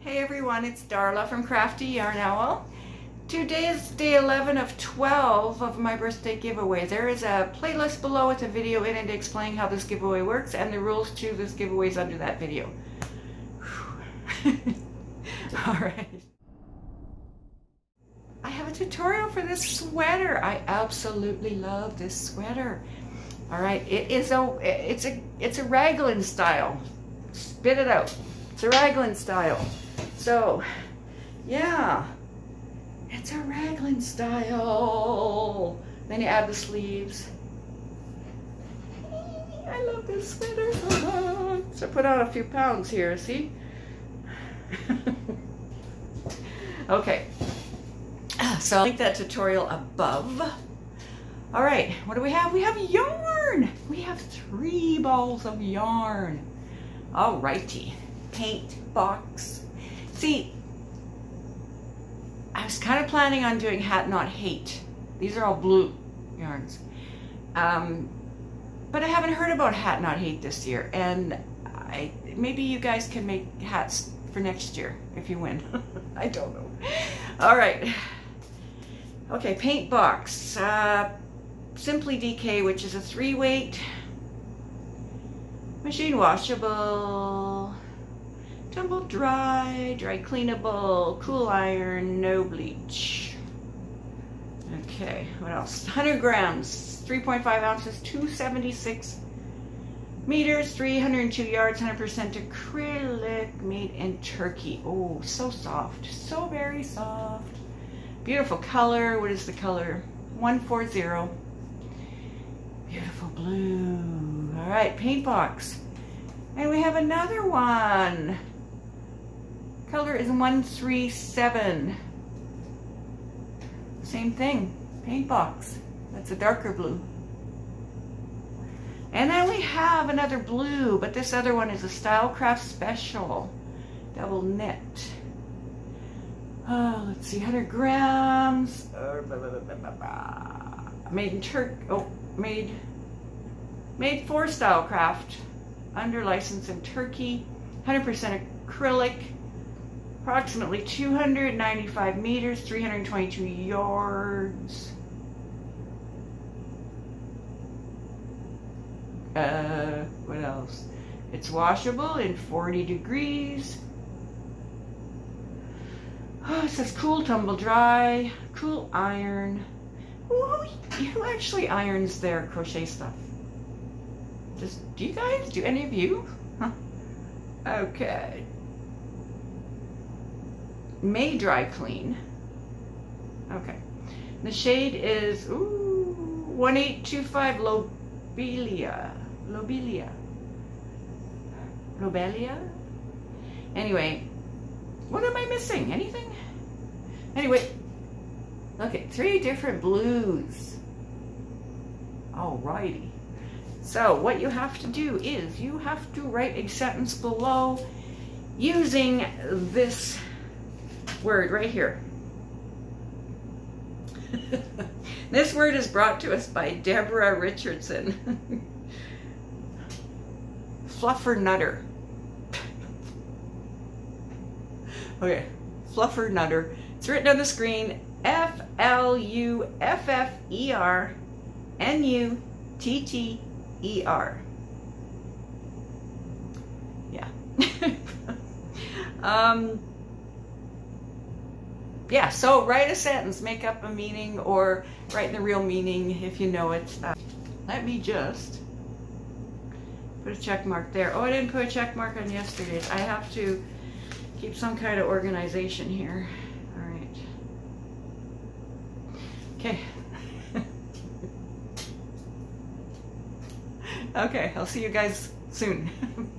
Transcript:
Hey everyone, it's Darla from Crafty Yarn Owl. Today is day 11 of 12 of my birthday giveaway. There is a playlist below with a video in it explaining how this giveaway works and the rules to this giveaway is under that video. Alright. I have a tutorial for this sweater. I absolutely love this sweater. Alright, it is a it's a it's a raglan style. Spit it out. It's a raglan style. So, yeah, it's a raglan style. Then you add the sleeves. I love this sweater so I put on a few pounds here, see? okay. So I'll link that tutorial above. All right, what do we have? We have yarn. We have three balls of yarn. All righty, Paintbox See, I was kind of planning on doing Hat Not Hate. These are all blue yarns. Um, but I haven't heard about Hat Not Hate this year. And I maybe you guys can make hats for next year if you win. I don't know. All right. Okay, Paintbox. Uh, Simply DK, which is a three weight, machine washable, Tumble dry, dry cleanable, cool iron, no bleach. Okay, what else? 100 grams, 3.5 ounces, 276 meters, 302 yards, 100% acrylic, made in Turkey. Oh, so soft, so very soft. Beautiful color. What is the color? 140. Beautiful blue. All right, Paintbox. And we have another one. Color is 137. Same thing, Paintbox. That's a darker blue. And then we have another blue, but this other one is a Stylecraft Special. Double knit. Oh, let's see, 100 grams. Made in Turk, oh, made, made for Stylecraft. Under license in Turkey. 100% acrylic approximately 295 meters, 322 yards. Uh, what else? It's washable in 40 degrees. Oh, it says cool, tumble dry, cool iron. Who, who actually irons their crochet stuff? Just, do you guys? Do any of you? Huh? Okay may dry clean. Okay. The shade is ooh, 1825 Lobelia. Lobelia. Lobelia? Anyway, what am I missing? Anything? Anyway, look at three different blues. Alrighty. So what you have to do is you have to write a sentence below using this word right here. this word is brought to us by Deborah Richardson. Fluffernutter. okay, fluffernutter. It's written on the screen F L U F F E R N U T T E R. Yeah. um, yeah, so write a sentence, make up a meaning, or write the real meaning if you know it. Uh, let me just put a check mark there. Oh, I didn't put a check mark on yesterday's. I have to keep some kind of organization here. All right. Okay. okay, I'll see you guys soon.